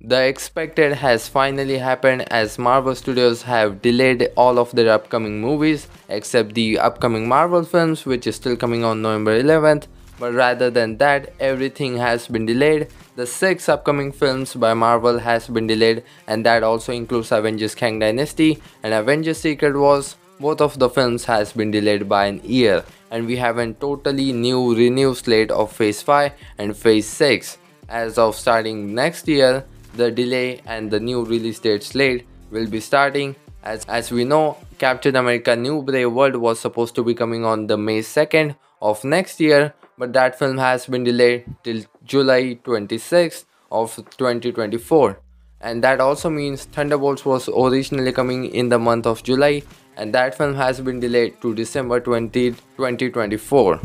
The expected has finally happened as Marvel Studios have delayed all of their upcoming movies except the upcoming Marvel films which is still coming on November 11th but rather than that everything has been delayed. The 6 upcoming films by Marvel has been delayed and that also includes Avengers Kang Dynasty and Avengers Secret Wars. Both of the films has been delayed by an year and we have a totally new renewed slate of Phase 5 and Phase 6. As of starting next year, the delay and the new release date slate will be starting as, as we know Captain America New Brave World was supposed to be coming on the May 2nd of next year but that film has been delayed till July 26th of 2024 and that also means Thunderbolts was originally coming in the month of July and that film has been delayed to December 20, 2024.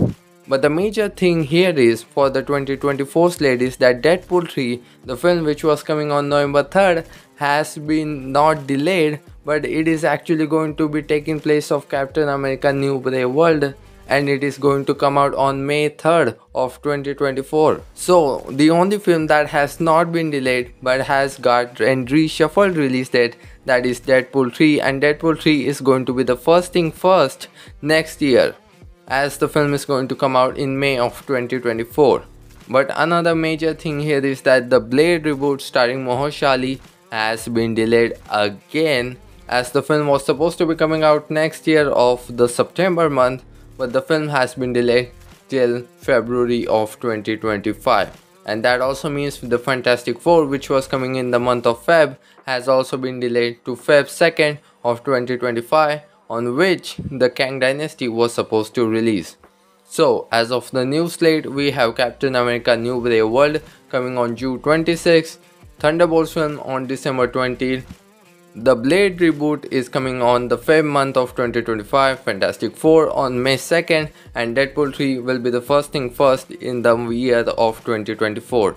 But the major thing here is for the 2024 slate is that Deadpool 3, the film which was coming on November 3rd, has been not delayed but it is actually going to be taking place of Captain America New Brave World and it is going to come out on May 3rd of 2024. So the only film that has not been delayed but has got and reshuffled release date that is Deadpool 3 and Deadpool 3 is going to be the first thing first next year as the film is going to come out in May of 2024. But another major thing here is that the Blade reboot starring Mahershala has been delayed again as the film was supposed to be coming out next year of the September month but the film has been delayed till February of 2025 and that also means the Fantastic Four which was coming in the month of Feb has also been delayed to Feb 2nd of 2025 on which the Kang Dynasty was supposed to release. So as of the new slate we have Captain America New Brave World coming on June 26, Thunderbolts film on December 20, the Blade reboot is coming on the Feb month of 2025, Fantastic Four on May 2nd and Deadpool 3 will be the first thing first in the year of 2024.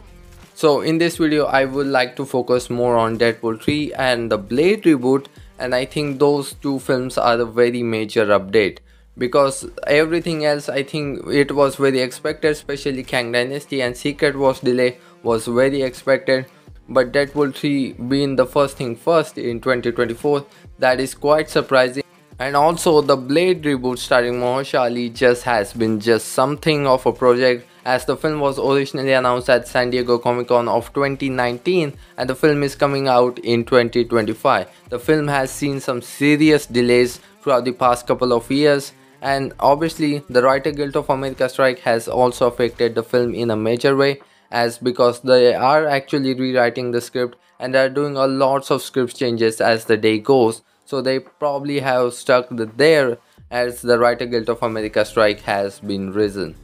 So in this video I would like to focus more on Deadpool 3 and the Blade reboot and I think those two films are a very major update. Because everything else I think it was very expected especially Kang Dynasty and Secret Wars delay was very expected. But Deadpool 3 being the first thing first in 2024 that is quite surprising. And also the Blade reboot starring Mahershala just has been just something of a project as the film was originally announced at San Diego Comic Con of 2019 and the film is coming out in 2025. The film has seen some serious delays throughout the past couple of years and obviously the Writer Guild of America strike has also affected the film in a major way as because they are actually rewriting the script and they're doing a lots of script changes as the day goes so they probably have stuck there as the writer guild of america strike has been risen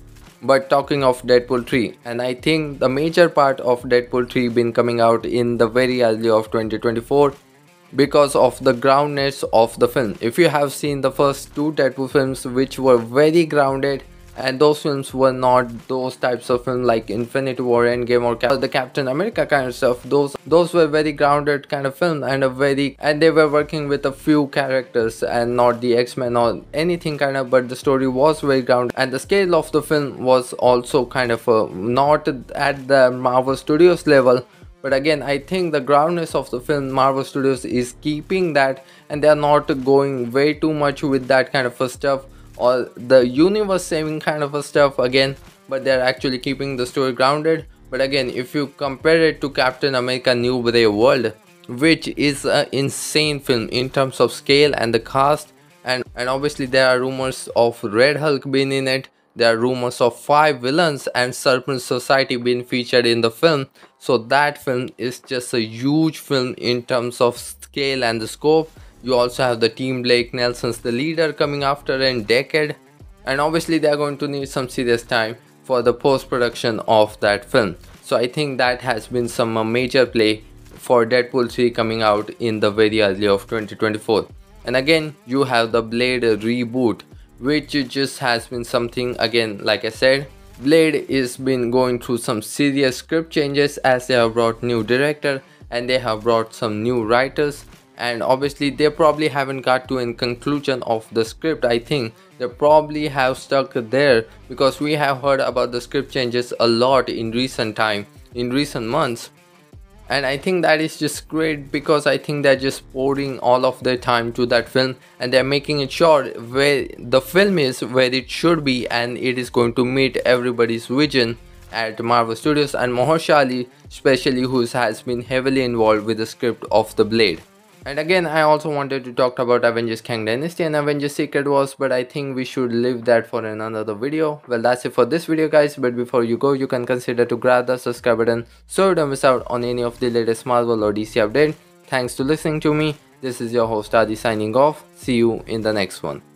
but talking of deadpool 3 and i think the major part of deadpool 3 been coming out in the very early of 2024 because of the groundness of the film. If you have seen the first two deadpool films which were very grounded and those films were not those types of film like Infinity War, Endgame, or the Captain America kind of stuff. Those those were very grounded kind of film and a very and they were working with a few characters and not the X-Men or anything kind of. But the story was very grounded and the scale of the film was also kind of not at the Marvel Studios level. But again, I think the groundness of the film Marvel Studios is keeping that and they are not going way too much with that kind of stuff or the universe saving kind of a stuff again but they're actually keeping the story grounded. But again if you compare it to captain america new brave world which is an insane film in terms of scale and the cast and and obviously there are rumors of red hulk being in it there are rumors of five villains and serpent society being featured in the film. So that film is just a huge film in terms of scale and the scope you also have the Tim Blake Nelson's the leader coming after in decade and obviously they are going to need some serious time for the post-production of that film. So I think that has been some uh, major play for Deadpool 3 coming out in the very early of 2024. And again you have the Blade reboot which just has been something again like I said Blade is been going through some serious script changes as they have brought new director and they have brought some new writers and obviously they probably haven't got to a conclusion of the script i think they probably have stuck there because we have heard about the script changes a lot in recent time in recent months and i think that is just great because i think they're just pouring all of their time to that film and they're making it sure where the film is where it should be and it is going to meet everybody's vision at Marvel Studios and Mahershala especially who has been heavily involved with the script of The Blade. And again, I also wanted to talk about Avengers Kang Dynasty and Avengers Secret Wars, but I think we should leave that for another video. Well, that's it for this video guys, but before you go, you can consider to grab the subscribe button so you don't miss out on any of the latest Marvel or DC update. Thanks to listening to me. This is your host Adi signing off. See you in the next one.